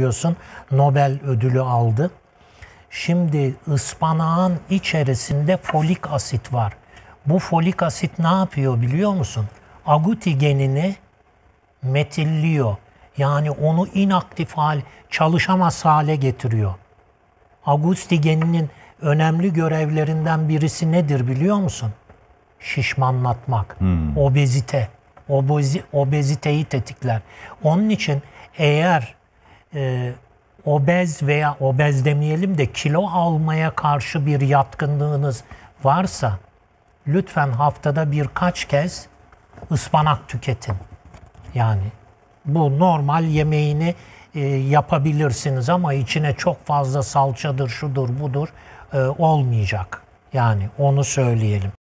biliyorsun Nobel ödülü aldı. Şimdi ıspanağın içerisinde folik asit var. Bu folik asit ne yapıyor biliyor musun? Aguti genini metilliyor. Yani onu inaktif hal, çalışamaz hale getiriyor. Agusti geninin önemli görevlerinden birisi nedir biliyor musun? Şişmanlatmak, obezite, obezi, obeziteyi tetikler. Onun için eğer e, obez veya obez demeyelim de kilo almaya karşı bir yatkınlığınız varsa lütfen haftada birkaç kez ıspanak tüketin. Yani bu normal yemeğini e, yapabilirsiniz ama içine çok fazla salçadır, şudur, budur e, olmayacak. Yani onu söyleyelim.